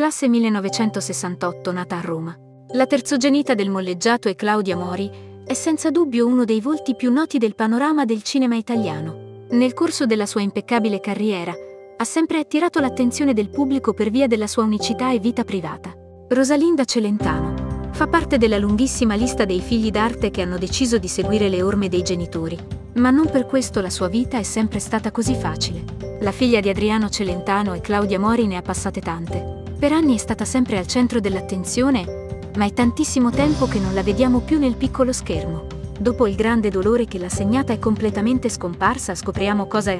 Classe 1968, nata a Roma. La terzogenita del molleggiato è Claudia Mori, è senza dubbio uno dei volti più noti del panorama del cinema italiano. Nel corso della sua impeccabile carriera, ha sempre attirato l'attenzione del pubblico per via della sua unicità e vita privata. Rosalinda Celentano fa parte della lunghissima lista dei figli d'arte che hanno deciso di seguire le orme dei genitori, ma non per questo la sua vita è sempre stata così facile. La figlia di Adriano Celentano e Claudia Mori ne ha passate tante. Per anni è stata sempre al centro dell'attenzione, ma è tantissimo tempo che non la vediamo più nel piccolo schermo. Dopo il grande dolore che l'ha segnata è completamente scomparsa, scopriamo cosa è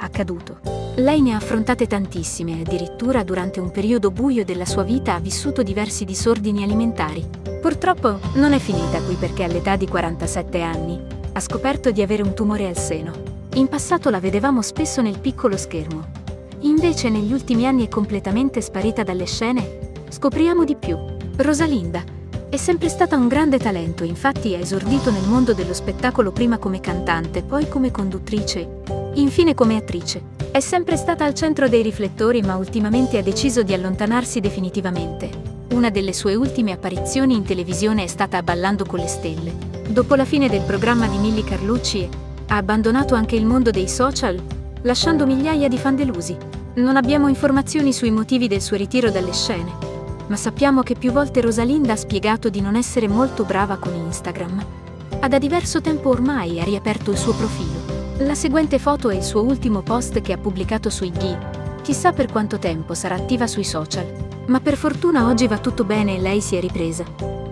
accaduto. Lei ne ha affrontate tantissime, addirittura durante un periodo buio della sua vita ha vissuto diversi disordini alimentari. Purtroppo non è finita qui perché all'età di 47 anni ha scoperto di avere un tumore al seno. In passato la vedevamo spesso nel piccolo schermo, Invece negli ultimi anni è completamente sparita dalle scene. Scopriamo di più. Rosalinda è sempre stata un grande talento, infatti ha esordito nel mondo dello spettacolo prima come cantante, poi come conduttrice, infine come attrice. È sempre stata al centro dei riflettori ma ultimamente ha deciso di allontanarsi definitivamente. Una delle sue ultime apparizioni in televisione è stata a Ballando con le Stelle. Dopo la fine del programma di Milli Carlucci, ha abbandonato anche il mondo dei social lasciando migliaia di fan delusi. Non abbiamo informazioni sui motivi del suo ritiro dalle scene, ma sappiamo che più volte Rosalinda ha spiegato di non essere molto brava con Instagram. Ha da diverso tempo ormai ha riaperto il suo profilo. La seguente foto è il suo ultimo post che ha pubblicato sui GI. Chissà per quanto tempo sarà attiva sui social. Ma per fortuna oggi va tutto bene e lei si è ripresa.